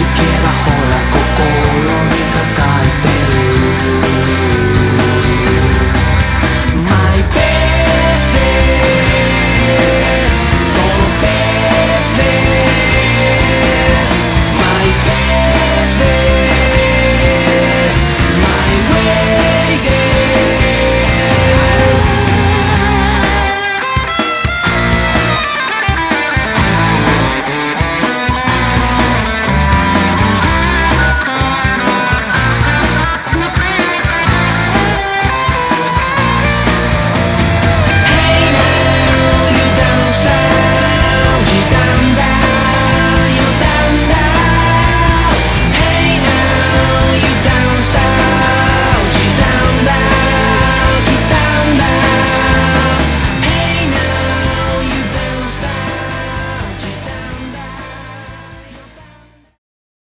to keep